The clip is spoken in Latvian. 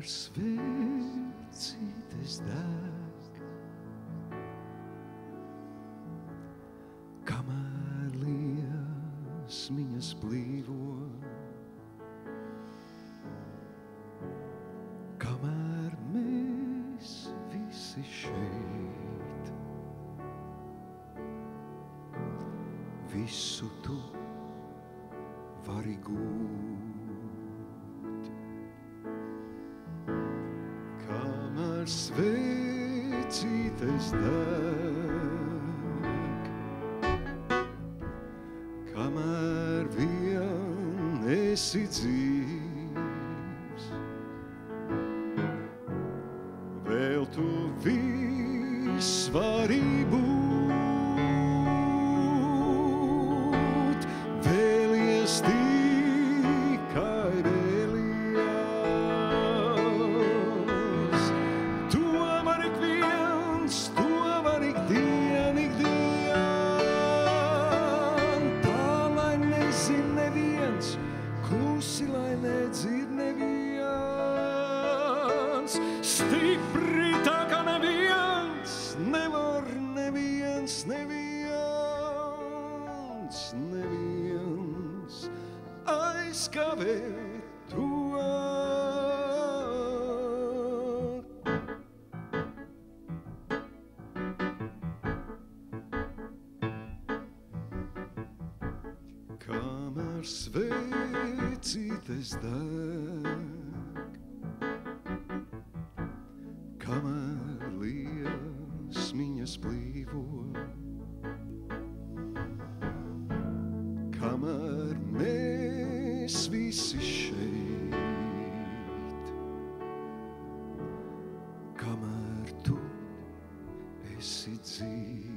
kamēr svēcītes deg, kamēr liesmiņas blīvo, kamēr mēs visi šeit. Visu tu vari gūt. Kamēr sveicītes deg, kamēr vien esi dzīvs, vēl tu viss lai nedzird neviens. Stipri tā kā neviens, nevar neviens, neviens, neviens aizkavēt kamēr sveicītes dēk, kamēr liesmiņas plīvo, kamēr mēs visi šeit, kamēr tu esi dzīvi.